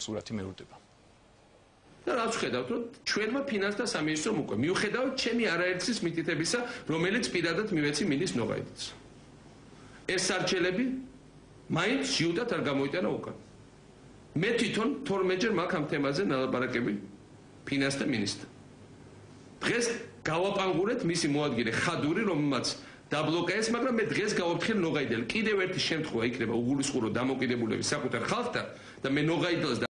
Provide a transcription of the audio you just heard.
სურათი მეურდება. და რაც ხედავთ, რომ ჩვენმა ფინანსთა სამინისტრომ უკვე მიუხედავად ჩემი არაერთის მიტითებისა, რომელიც პირადად მივეცი მინის ნოგაიძეს. ეს სარჩელები მაინც ჯიუტად არ გამოიტანა უკან. მე თვითონ 12ჯერ მაგ ამ თემაზე ნალაპარაკები ფინანსთა მინისტრთან. დღეს გავაპანგურეთ მისი მოადგილე ხადური, რომელმაც დაბლოკა ეს, მაგრამ მე დღეს გავაფრთხილ ნოღაიდელ. კიდევ ერთი შემთხვევა იქნება უგულისხმო დამოკიდებულების საკუთარ ხალხთან და მე ნოღაიდელს